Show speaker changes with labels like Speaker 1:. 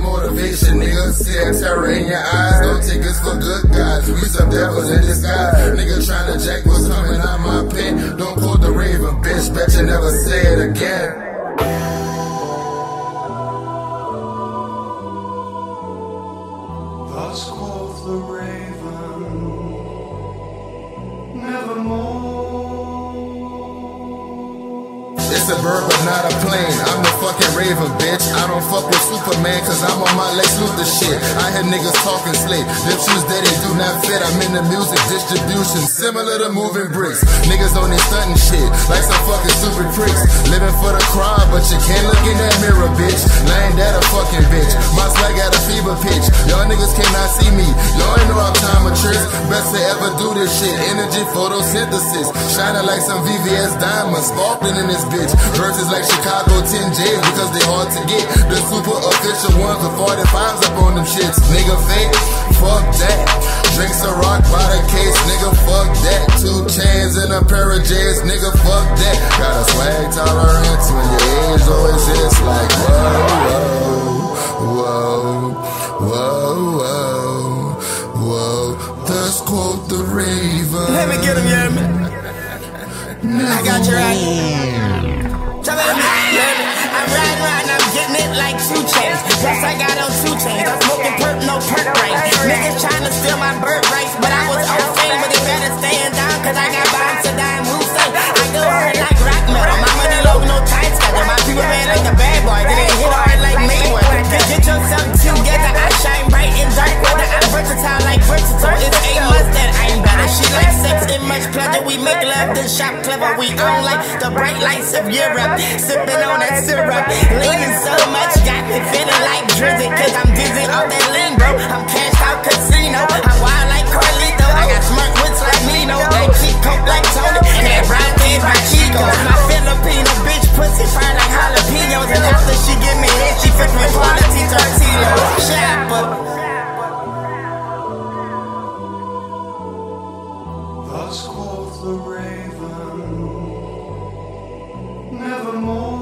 Speaker 1: motivation, nigga. See that terror in your eyes. Don't take us for good guys. We some devils in disguise. Nigga trying to jack what's coming out my pen. Don't quote the raven, bitch. Bet you never say it again.
Speaker 2: Thus quoth the raven, nevermore.
Speaker 1: Bird but not a plane. I'm the fucking raven, bitch. I don't fuck with Superman cause I'm on my Lex Luthor shit. I hear niggas talking slick. Them shoes that they do not fit. I'm in the music distribution, similar to moving bricks. Niggas on this stunting shit, like some fucking pricks. But you can't look in that mirror, bitch. Ain't that a fucking bitch? My swag got a fever pitch. Y'all niggas cannot see me. Y'all ain't know I'm of. Best to ever do this shit. Energy photosynthesis. Shining like some VVS diamonds. Sparkling in this bitch. Verses like Chicago 10 J's because they hard to get. The super official ones with 45s up on them shits. Nigga fake, fuck that. Drinks a rock by the case, nigga fuck that. Two chains and a pair of J's, nigga fuck that. Got a swag tolerance when your age always hits like whoa, whoa, whoa, whoa, whoa, whoa. Thus quote the raven.
Speaker 3: Let me get him, yeah, man. I got let me. I'm riding around, I'm getting it like two chains. Plus I got on two chains. love the shop clever. We own like the bright lights of Europe. Sipping on that syrup. Leaning so much, got me feeling like Drizzy. Cause I'm dizzy off that lean, bro. I'm cashed out casino. I'm wild like Carlito. I got smart wits like Nino. That cheap coke like Tony. And that brown is my Chico. My Filipino bitch pussy fine like jalapenos. And after she give me hit, she fix me quality tortilla. Shut up the raven, nevermore.